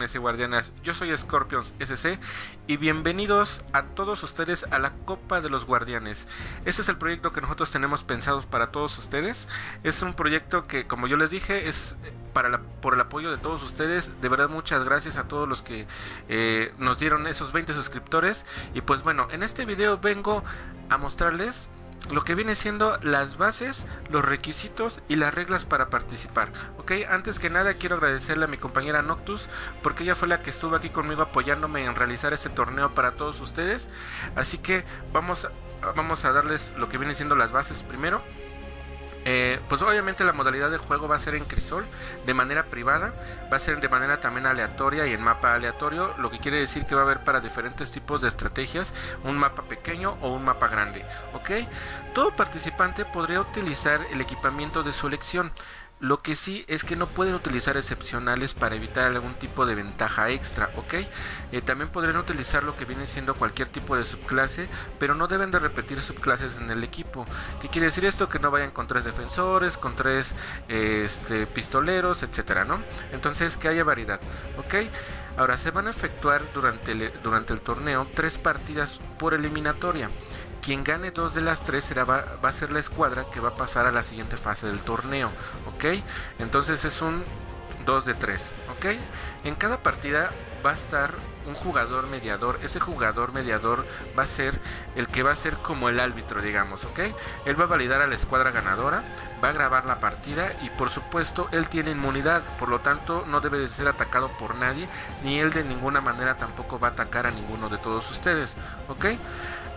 ¿Qué onda guardianes y guardianas? Yo soy Scorpions SC y bienvenidos a todos ustedes a la Copa de los Guardianes. Este es el proyecto que nosotros tenemos pensados para todos ustedes. Es un proyecto que, como yo les dije, es para por el apoyo de todos ustedes. De verdad, muchas gracias a todos los que eh, nos dieron esos 20 suscriptores. Y pues bueno, en este video vengo a mostrarles lo que viene siendo las bases, los requisitos y las reglas para participar. Ok, antes que nada quiero agradecerle a mi compañera Noctus porque ella fue la que estuvo aquí conmigo apoyándome en realizar este torneo para todos ustedes. Así que vamos, vamos a darles lo que viene siendo las bases primero. Eh, pues obviamente la modalidad de juego va a ser en crisol, de manera privada, va a ser de manera también aleatoria y en mapa aleatorio, lo que quiere decir que va a haber para diferentes tipos de estrategias un mapa pequeño o un mapa grande. Todo participante podría utilizar el equipamiento de su elección. Lo que sí es que no pueden utilizar excepcionales para evitar algún tipo de ventaja extra, ¿ok? Eh, también podrían utilizar lo que viene siendo cualquier tipo de subclase, pero no deben de repetir subclases en el equipo. ¿Qué quiere decir esto? Que no vayan con tres defensores, con tres este, pistoleros, etcétera, ¿no? Entonces que haya variedad, ¿ok? Ahora se van a efectuar durante durante el torneo tres partidas por eliminatoria. Quien gane dos de las tres será, va, a ser la escuadra que va a pasar a la siguiente fase del torneo. ¿Ok? Entonces es un 2 de 3. ¿Ok? En cada partida va a estar un jugador mediador. Ese jugador mediador va a ser el que va a ser como el árbitro, digamos, ¿ok? Él va a validar a la escuadra ganadora, va a grabar la partida y por supuesto él tiene inmunidad, por lo tanto no debe de ser atacado por nadie, ni él de ninguna manera tampoco va a atacar a ninguno de todos ustedes, ¿ok?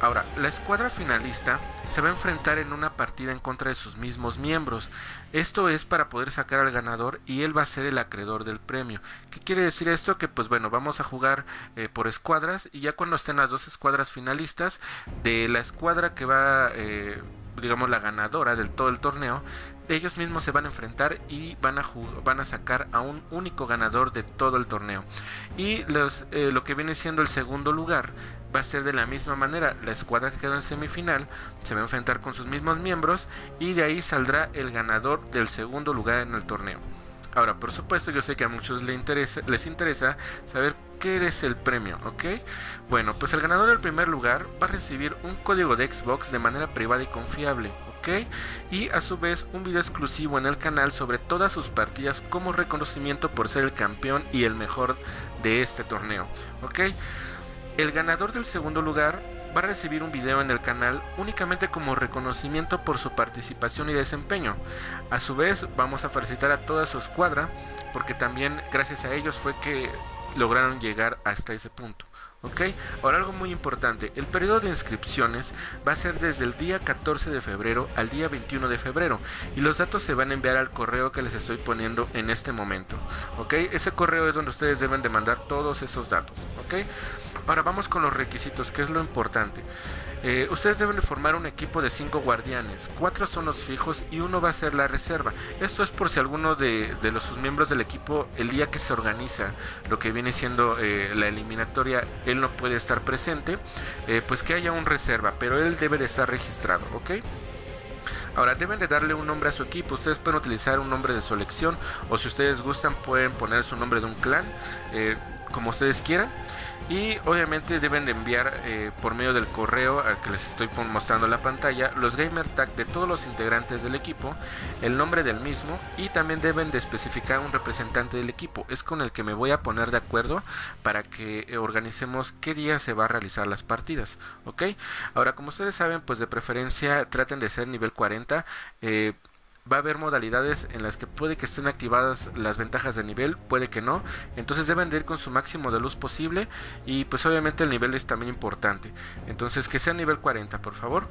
Ahora, la escuadra finalista se va a enfrentar en una partida en contra de sus mismos miembros. Esto es para poder sacar al ganador y él va a ser el acreedor del premio. ¿Qué quiere decir esto? Que pues bueno, vamos a jugar eh, por escuadras y ya cuando estén las dos escuadras finalistas de la escuadra que va, eh, digamos, la ganadora del todo el torneo, ellos mismos se van a enfrentar y van a, van a sacar a un único ganador de todo el torneo. Y los, eh, lo que viene siendo el segundo lugar va a ser de la misma manera. La escuadra que queda en semifinal se va a enfrentar con sus mismos miembros y de ahí saldrá el ganador del segundo lugar en el torneo. Ahora, por supuesto, yo sé que a muchos les interesa, saber qué es el premio, ¿ok? Bueno, pues el ganador del primer lugar va a recibir un código de Xbox de manera privada y confiable, ¿ok? Y a su vez un video exclusivo en el canal sobre todas sus partidas como reconocimiento por ser el campeón y el mejor de este torneo, ¿ok? El ganador del segundo lugar va a recibir un video en el canal únicamente como reconocimiento por su participación y desempeño. A su vez, vamos a felicitar a toda su escuadra porque también gracias a ellos fue que lograron llegar hasta ese punto. ¿Ok? Ahora algo muy importante, el periodo de inscripciones va a ser desde el día 14 de febrero al día 21 de febrero y los datos se van a enviar al correo que les estoy poniendo en este momento. ¿Ok? Ese correo es donde ustedes deben de mandar todos esos datos. ¿Ok? Ahora vamos con los requisitos, que es lo importante. Eh, ustedes deben de formar un equipo de 5 guardianes, 4 son los fijos y uno va a ser la reserva. Esto es por si alguno de, los sus miembros del equipo, el día que se organiza lo que viene siendo eh, la eliminatoria, él no puede estar presente, eh, pues que haya un reserva, pero él debe de estar registrado, ¿ok? Ahora deben de darle un nombre a su equipo. Ustedes pueden utilizar un nombre de su elección o si ustedes gustan pueden poner su nombre de un clan, como ustedes quieran y obviamente deben de enviar eh, por medio del correo al que les estoy mostrando la pantalla los gamer tag de todos los integrantes del equipo, el nombre del mismo y también deben de especificar un representante del equipo. Es con el que me voy a poner de acuerdo para que eh, organicemos qué día se va a realizar las partidas. ¿Ok? Ahora como ustedes saben pues de preferencia traten de ser nivel 40. Eh, va a haber modalidades en las que puede que estén activadas las ventajas de nivel, puede que no. Entonces deben de ir con su máximo de luz posible y pues obviamente el nivel es también importante. Entonces que sea nivel 40 por favor.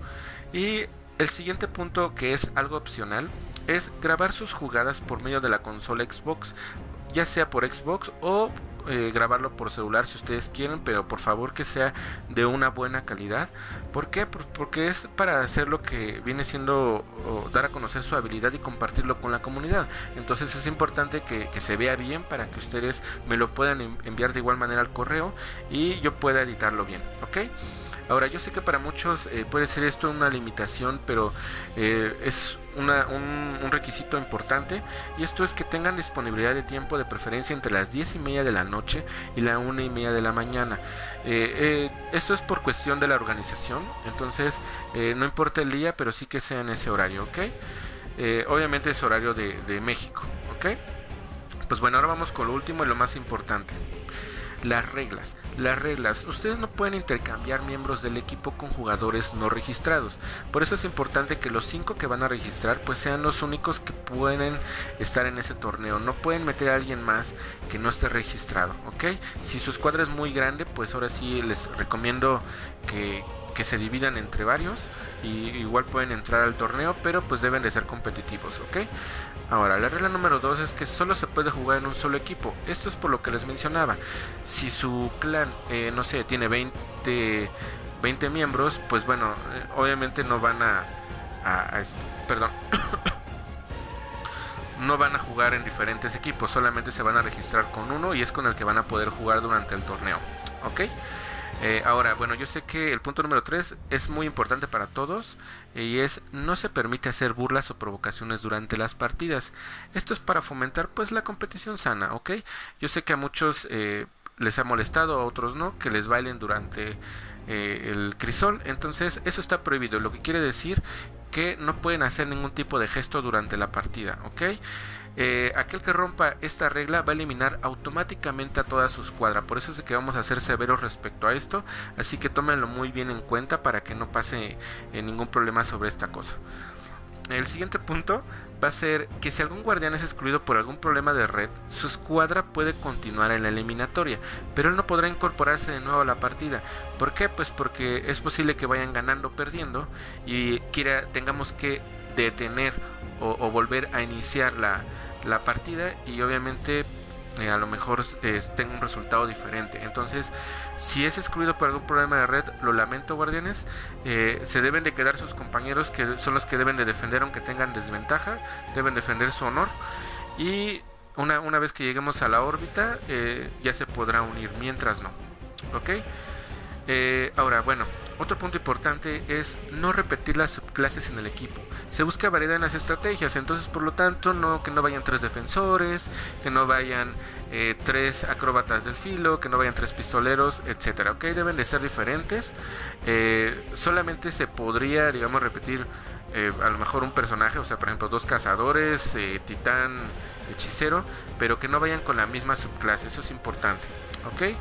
Y el siguiente punto que es algo opcional es grabar sus jugadas por medio de la consola Xbox, ya sea por Xbox o eh, grabarlo por celular si ustedes quieren, pero por favor que sea de una buena calidad. ¿Por qué? Porque es para hacer lo que viene siendo dar a conocer su habilidad y compartirlo con la comunidad. Entonces es importante que, se vea bien para que ustedes me lo puedan enviar de igual manera al correo y yo pueda editarlo bien. ¿Ok? Ahora, yo sé que para muchos eh, puede ser esto una limitación, pero eh, es una, un, requisito importante y esto es que tengan disponibilidad de tiempo de preferencia entre las 10 y media de la noche y la 1 y media de la mañana. esto es por cuestión de la organización, entonces no importa el día, pero sí que sea en ese horario, ¿ok? obviamente es horario de, de México, ¿ok? Pues bueno, ahora vamos con lo último y lo más importante. Las reglas. Las reglas. Ustedes no pueden intercambiar miembros del equipo con jugadores no registrados. Por eso es importante que los cinco que van a registrar pues sean los únicos que pueden estar en ese torneo. No pueden meter a alguien más que no esté registrado. ¿Ok? Si su escuadra es muy grande pues ahora sí les recomiendo que, que se dividan entre varios y igual pueden entrar al torneo pero pues deben de ser competitivos ok ahora la regla número 2 es que solo se puede jugar en un solo equipo. Esto es por lo que les mencionaba. Si su clan eh, no sé tiene 20 20 miembros pues bueno eh, obviamente no van a, perdón no van a jugar en diferentes equipos. Solamente se van a registrar con uno y es con el que van a poder jugar durante el torneo ok eh, ahora, bueno, yo sé que el punto número 3 es muy importante para todos y es no se permite hacer burlas o provocaciones durante las partidas. Esto es para fomentar pues la competición sana, ¿ok? Yo sé que a muchos eh, les ha molestado, a otros no, que les bailen durante eh, el crisol. Entonces eso está prohibido, lo que quiere decir que no pueden hacer ningún tipo de gesto durante la partida, ¿ok? Eh, aquel que rompa esta regla va a eliminar automáticamente a toda su escuadra. Por eso es que vamos a ser severos respecto a esto. Así que tómenlo muy bien en cuenta para que no pase eh, ningún problema sobre esta cosa. El siguiente punto va a ser que si algún guardián es excluido por algún problema de red, su escuadra puede continuar en la eliminatoria, pero él no podrá incorporarse de nuevo a la partida. ¿Por qué? Pues porque es posible que vayan ganando o perdiendo y quiera, tengamos que detener o, volver a iniciar la, la partida y obviamente eh, a lo mejor tenga un resultado diferente. Entonces, si es excluido por algún problema de red, lo lamento, guardianes. Eh, se deben de quedar sus compañeros que son los que deben de defender aunque tengan desventaja. Deben defender su honor. Y una, una vez que lleguemos a la órbita, eh, ya se podrá unir. Mientras no. ¿Ok? Ahora, bueno, otro punto importante es no repetir las subclases en el equipo. Se busca variedad en las estrategias, entonces por lo tanto no que no vayan tres defensores, que no vayan eh, tres acróbatas del filo, que no vayan tres pistoleros, etcétera. Ok, deben de ser diferentes. Eh, solamente se podría, digamos, repetir eh, a lo mejor un personaje, o sea, por ejemplo, dos cazadores, titán, hechicero, pero que no vayan con la misma subclase. Eso es importante. Ok,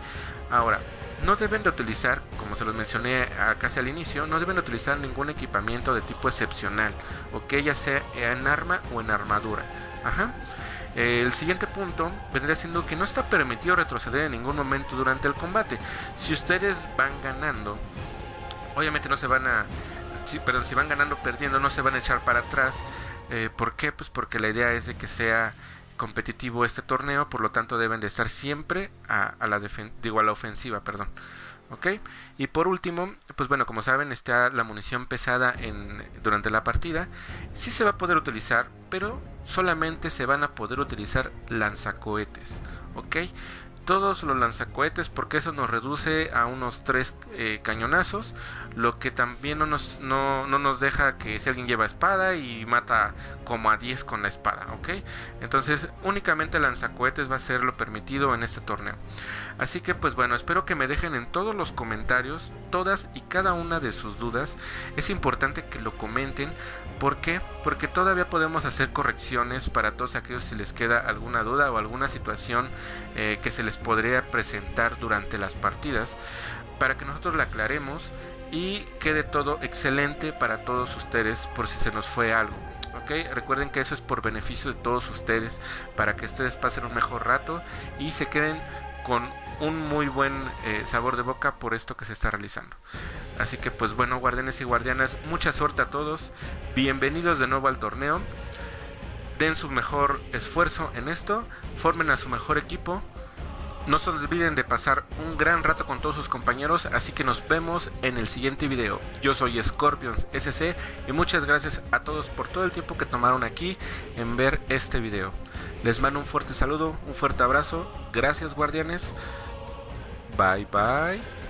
ahora no deben de utilizar, como se los mencioné casi al inicio, no deben de utilizar ningún equipamiento de tipo excepcional, ok, ya sea en arma o en armadura. Ajá. El siguiente punto vendría siendo que no está permitido retroceder en ningún momento durante el combate. Si ustedes van ganando, obviamente no se van a, sí, perdón, si van ganando perdiendo, no se van a echar para atrás. Eh, ¿Por qué? Pues porque la idea es de que sea competitivo este torneo, por lo tanto deben de estar siempre a, la, digo, a la ofensiva, perdón. ¿Ok? Y por último, pues bueno, como saben, está la munición pesada en, durante la partida. Sí se va a poder utilizar, pero solamente se van a poder utilizar lanzacohetes. ¿Ok? todos los lanzacohetes porque eso nos reduce a unos 3 eh, cañonazos lo que también no nos, no, nos deja que si alguien lleva espada y mata como a 10 con la espada ok entonces únicamente lanzacohetes va a ser lo permitido en este torneo. Así que pues bueno espero que me dejen en todos los comentarios todas y cada una de sus dudas. Es importante que lo comenten. ¿Por qué? Porque todavía podemos hacer correcciones para todos aquellos si les queda alguna duda o alguna situación eh, que se les podría presentar durante las partidas. Para que nosotros la aclaremos y quede todo excelente para todos ustedes por si se nos fue algo. Recuerden que eso es por beneficio de todos ustedes para que ustedes pasen un mejor rato y se queden con un muy buen eh, sabor de boca por esto que se está realizando. Así que pues bueno, guardianes y guardianas, mucha suerte a todos. Bienvenidos de nuevo al torneo. Den su mejor esfuerzo en esto. Formen a su mejor equipo. No se olviden de pasar un gran rato con todos sus compañeros, así que nos vemos en el siguiente video. Yo soy Scorpions SC y muchas gracias a todos por todo el tiempo que tomaron aquí en ver este video. Les mando un fuerte saludo, un fuerte abrazo. Gracias guardianes. Bye bye.